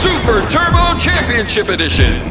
Super Turbo Championship Edition.